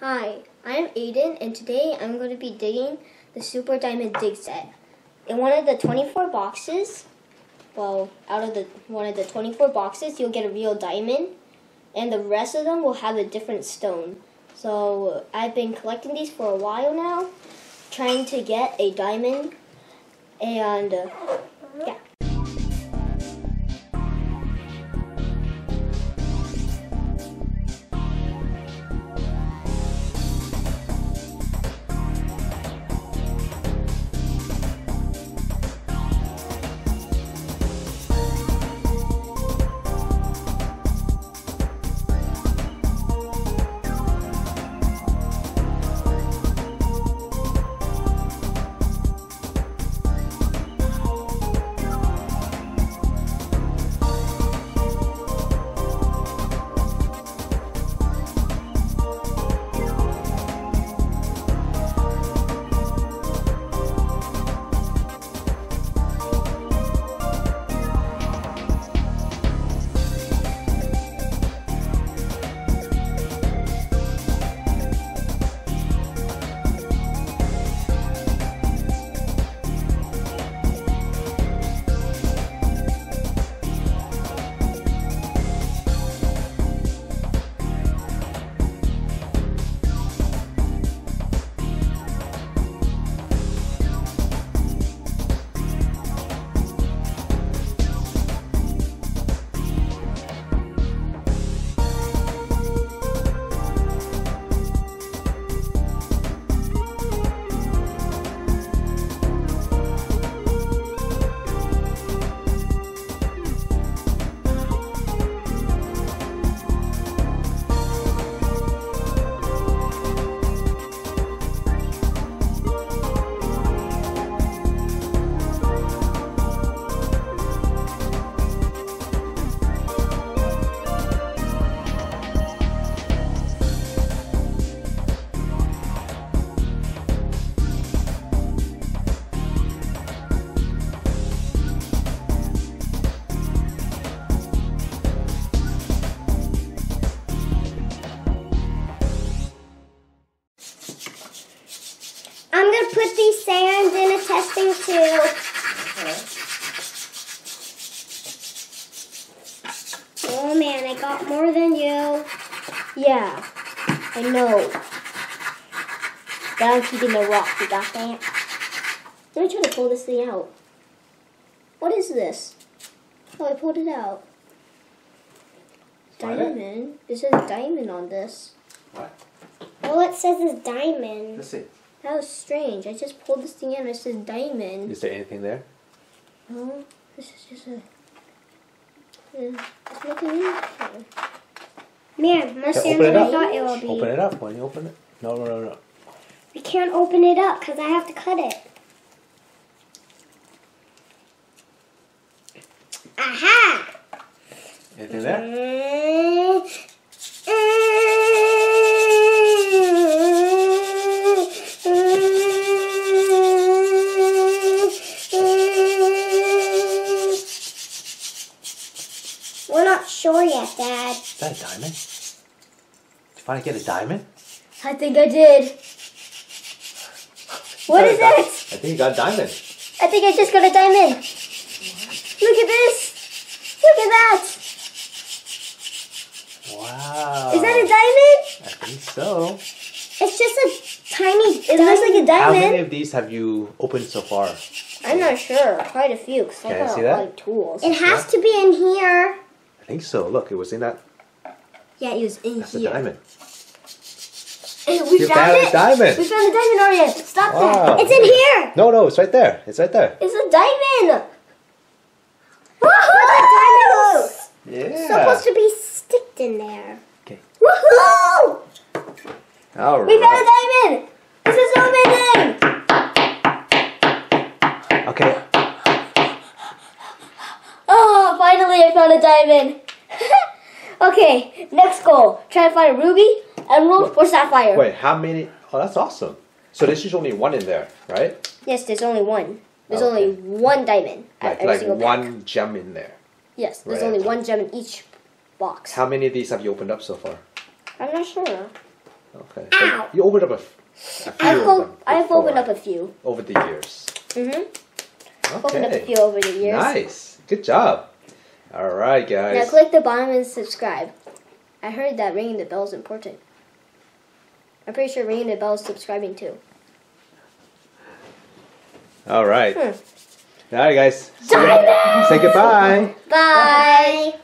Hi, I'm Aiden, and today I'm going to be digging the Super Diamond Dig Set. In one of the 24 boxes, well, out of the one of the 24 boxes, you'll get a real diamond, and the rest of them will have a different stone. So I've been collecting these for a while now, trying to get a diamond, and uh, yeah. Put these in a testing tube. Oh man, I got more than you. Yeah, I know. But I'm keeping the rock, you got that? Let me try to pull this thing out. What is this? Oh, I pulled it out. Diamond. It says diamond on this. What? All it says is diamond. Let's see. That was strange. I just pulled this thing out and it says diamond. Is there anything there? No, this is just a. There's nothing in here. Man, sand open it up. thought it would be. Open it up. When you open it? No, no, no, no. We can't open it up because I have to cut it. Aha! Anything there? Mm-hmm. We're not sure yet, Dad. Is that a diamond? Did you finally get a diamond? I think I did. What is Is that it? I think you got a diamond. I think I just got a diamond. Look at this. Look at that. Wow. Is that a diamond? I think so. It's just a tiny. It looks like a diamond. How many of these have you opened so far? I'm not sure. Quite a few. Cause I Can I got see a that? lot of tools. It has to be in here. I think so. Look, it was in that. Yeah, it was in That's a diamond. We You found, found it. a diamond. We found a diamond, Arya. Stop Wow. that. It's in here. No, no, it's right there. It's right there. It's a diamond. Woohoo! Yeah. Supposed to be sticked in there. Okay. Woohoo! All We found a diamond. This is so amazing. Okay. Oh, finally I found a diamond. okay, next goal. Try to find a ruby, emerald, or sapphire. Wait, how many? Oh, that's awesome. So there's just only one in there, right? Yes, there's only one. There's Okay. only one diamond Like like one pack. gem in there. Yes, there's Right. only one gem in each box. How many of these have you opened up so far? I'm not sure. Okay. So you opened up a, few I've, of op- them I've opened up a few. over the years. Mm-hmm. Opened up a Okay. few over the years. Nice. Good job. All right, guys. Now click the bottom and subscribe. I heard that ringing the bell is important. I'm pretty sure ringing the bell is subscribing too. All right. Hmm. All right, guys. Say, say goodbye. Bye.